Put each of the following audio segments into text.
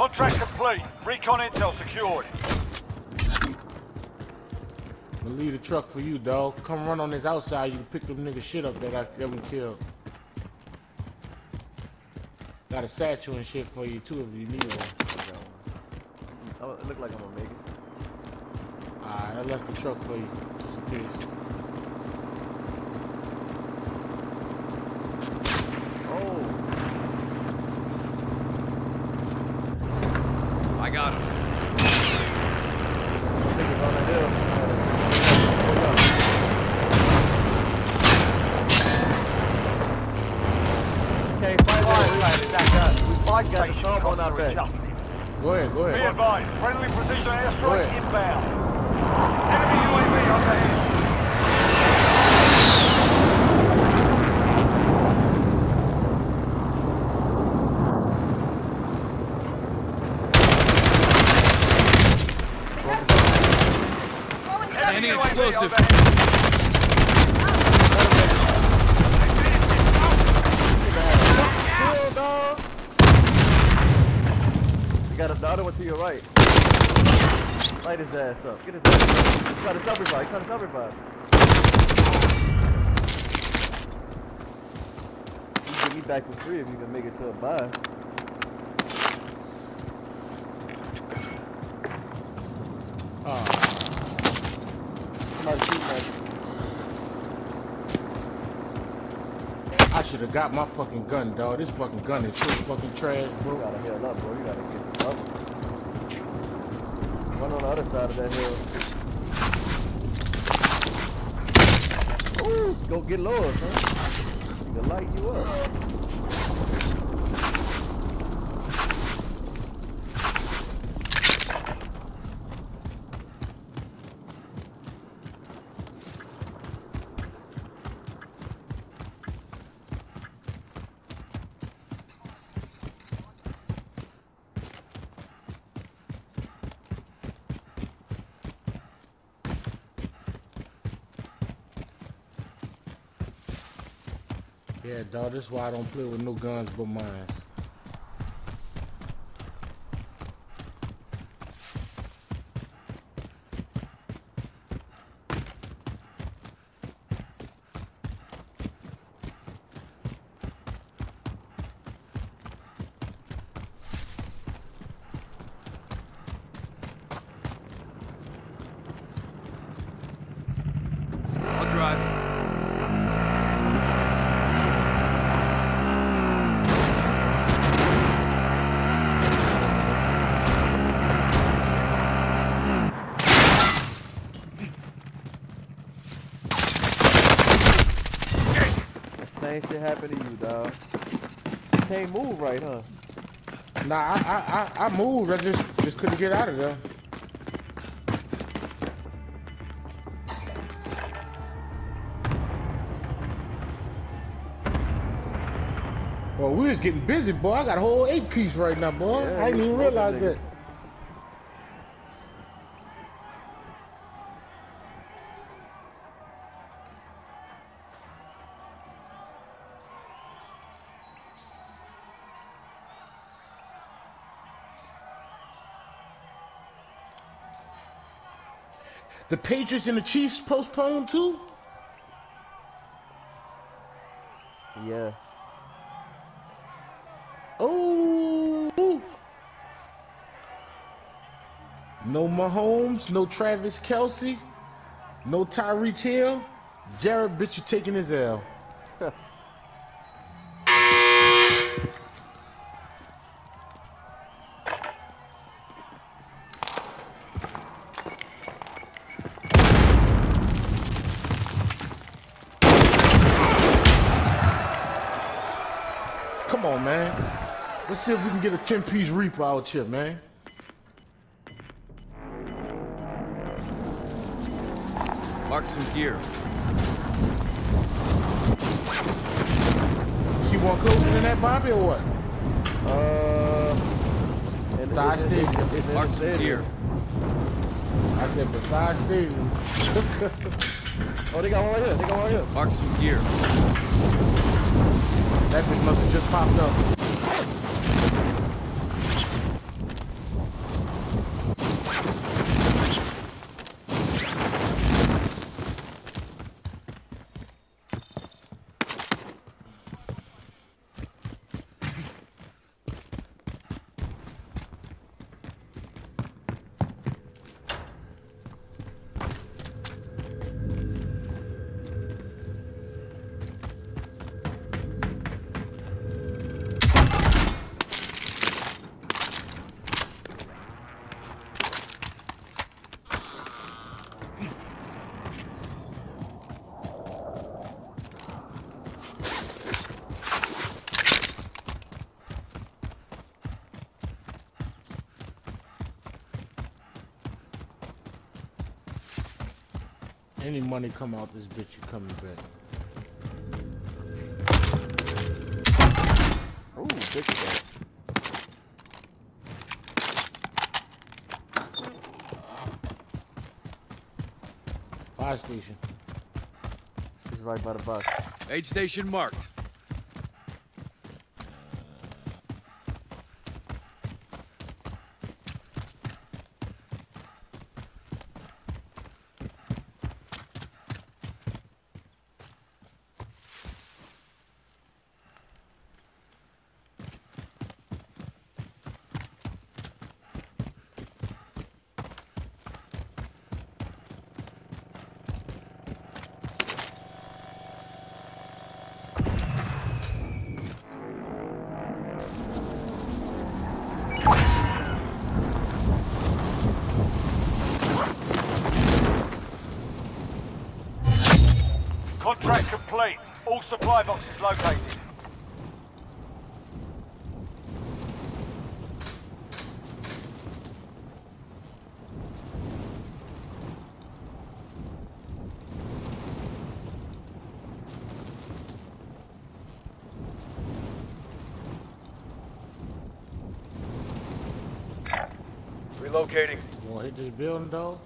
Contract complete. Recon intel secured. I'm gonna leave the truck for you, dog. Come run on this outside. You can pick them niggas shit up that I that we killed. Got a satchel and shit for you too if you need one. Oh, it look like I'm gonna make it. Alright, I left the truck for you, just in case. Oh, I got us. niggas on the hill. Okay, fight Violated that gun. We fight got the Station thumb on costs our are back. adjusted. Go ahead, go Be ahead. advised, friendly precision Go airstrike ahead. inbound. Enemy UAV overhead. Any UAV explosive. overhead. Kill, dog. You got a, the other one to your right. Light his ass up. Get his ass up. He's trying to self-revive. He's trying to self-revive. You can get me back for free if you can make it to a buy. Ah, Somebody shoot that. I should have got my fucking gun, dog. This fucking gun is so fucking trash, bro. You gotta heal up, bro. You gotta get up. On the other side of that hill. Ooh, go get lower, son. Can light you up. Yeah, dog. This is why I don't play with no guns but mine. I'll drive. The same shit happened to you, dog. Move right, huh? Nah, I, I, I, I moved. I just, just couldn't get out of there. Well, we was getting busy, boy. I got a whole eight piece right now, boy. Yeah, I didn't even realize that. The Patriots and the Chiefs postponed too? Yeah. Oh. No Mahomes, no Travis Kelce, no Tyreek Hill. Jared bitch you taking his L. Let's see if we can get a 10 piece Reaper out here, man. Mark some gear. She one closer than that, Bobby, or what? Uh. And Side it's- it's- stadium. Mark some gear. I said beside stadium. Oh, they got one right here. They got one right here. Mark some gear. that bitch must have just popped up. Any money come out this bitch, you coming back. Ooh, big shot. Fire station. He's right by the bus. Aid station marked. Complete. All supply boxes located. Relocating. You wanna hit this building, dog?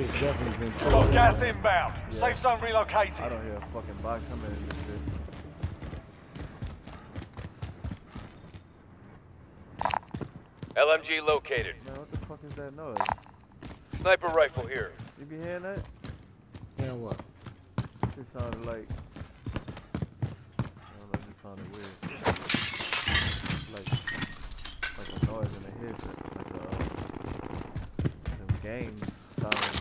This definitely been Got gas inbound. Yeah. Safe zone relocated. I don't hear a fucking box coming in this bitch. LMG located. Man, what the fuck is that noise? Sniper rifle here. You be hearing that? Yeah, what? It sounded like. I don't know, it just sounded weird. Like, like a noise in the headset. Like a, uh, some game sound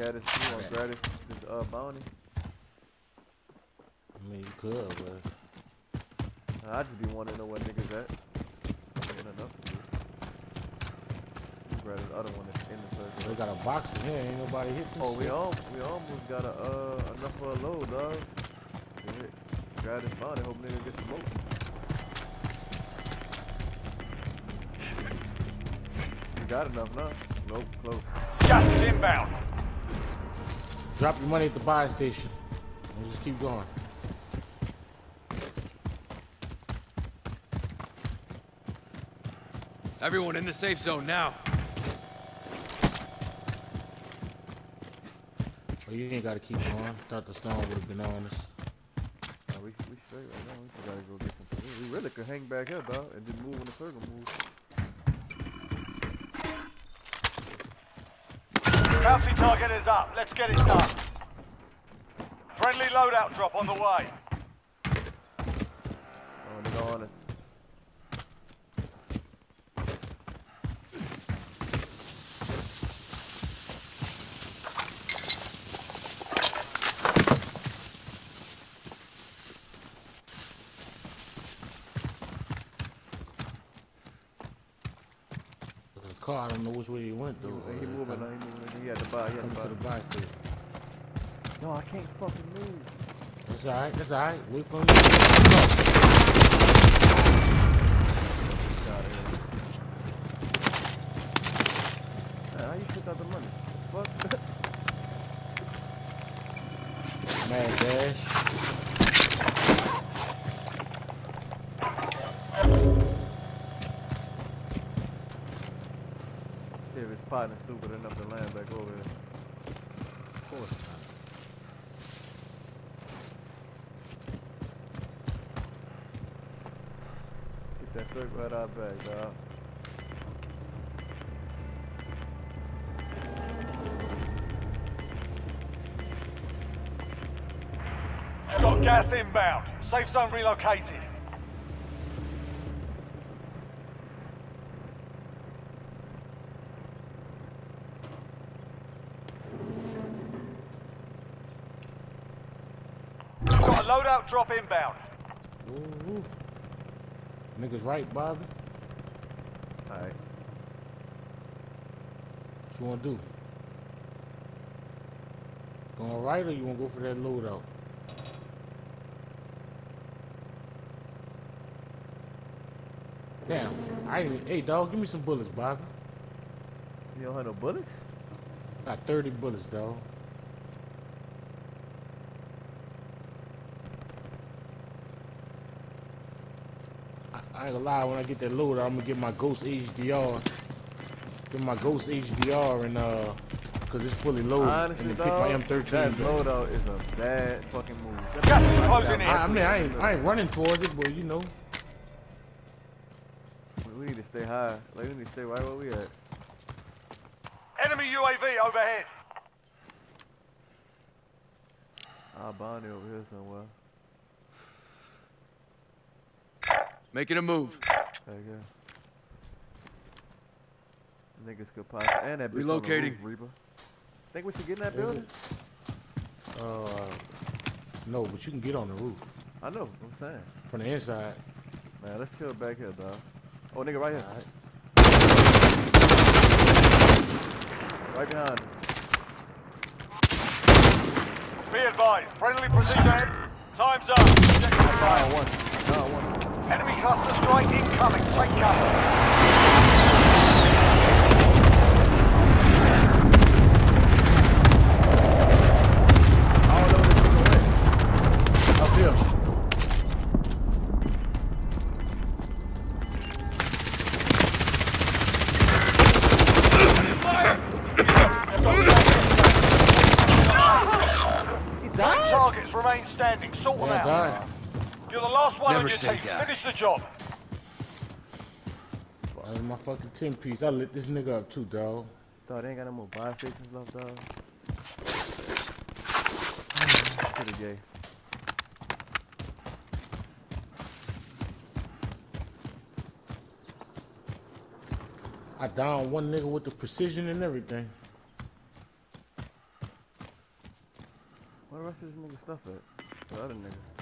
or something. You want to this, you want to grab this, this uh, bounty? I mean, you could, but I just be wanting to know what niggas at. Ain't enough to do. Grab this other one that's in the they circle. got a box in here. Ain't nobody hit this Oh, we all we almost got a uh enough for a load, dog. Shit. Grab this bounty, hope niggas get smoked. You got enough now? Nope, close. Just is inbound. Drop your money at the buy station. And just keep going. Everyone in the safe zone now. Oh, you ain't gotta keep going. Thought the storm would have been on us. Nah, we we straight right now. We gotta go get some. We, we really could hang back here, dog, and just move when the circle moves. Bounty target is up. Let's get it done. Friendly loadout drop on the way. Oh, nigga on us. The car, I don't know which way he went He, though. he Uh, moving, come- he moving. He had to buy. He had Come to to the buy. buy station. No, I can't fucking move. That's alright. That's alright. Wait for him. Get out of here. Man, how you took out the money? Fuck. Mad dash. Partner stupid enough to land back over here. Of course not. Get that circle out our back, dog. Got gas inbound. Safe zone relocated. Drop inbound. Ooh, ooh. Niggas right, Bobby. Alright. What you wanna do? Going right or you wanna go for that loadout? Damn. I hey dog, give me some bullets, Bob. You don't have no bullets? Got 30 bullets, dog. I, I ain't gonna lie, when I get that loader, I'm gonna get my Ghost HDR. Get my Ghost HDR and, uh, cause it's fully loaded. Honestly, and then pick my M13. that dog. loadout is a bad fucking move. Gas is closing in. I, I mean, I ain't, I ain't running towards it, but you know. We need to stay high. Like, we need to stay right where we at. Enemy UAV overhead. I'll bind it over here somewhere. Making a move. There you go. Niggas could pop. And that bitch on Relocating. roof, Reaper. Think we should get in that building? Uh, no, but you can get on the roof I know, I'm saying. from the inside. Man, let's chill back here, dog. Oh, nigga, right here. All right. Right behind. Be advised. Friendly precision. Time's up. Check fire. Down one. Down one. Enemy cluster strike incoming. Take cover. One Never on your team. die. Finish the job. That was my fucking 10 piece. I lit this nigga up too, dog. Dog, they ain't got no more buy stations left, dog. Pretty gay. I downed one nigga with the precision and everything. Where the rest of this nigga stuff at? The other nigga.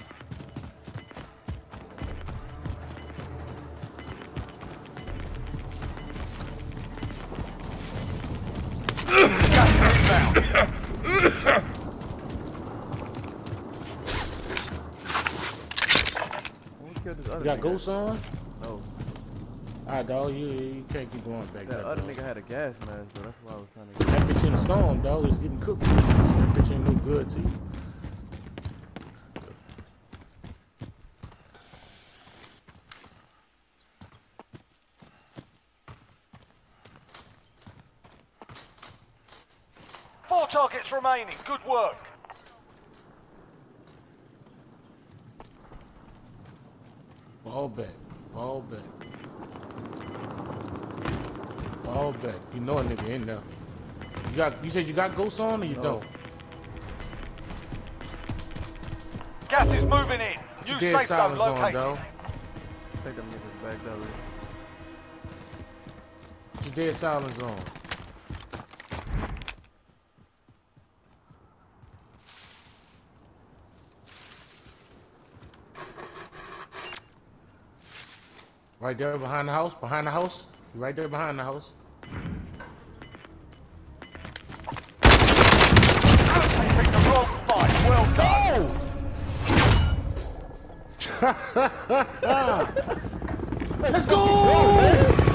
Got nigga? ghosts on? No. Alright, dog. You, you can't keep going back That there. other dog. nigga had a gas mask, though. That's why I was trying to get. That bitch in the storm, dog, is getting cooked. That bitch ain't no good to you. Four targets remaining. Good work. Fall back. Fall back. Fall back. You know a nigga in there. You got you said you got ghosts on or you No. don't? Gas is moving in. New Dead safe zone silence on, located. dog. Take them niggas back that way. Put dead silence on. Right there behind the house, behind the house. Right there behind the house. They picked the wrong fight. Well done. Let's go!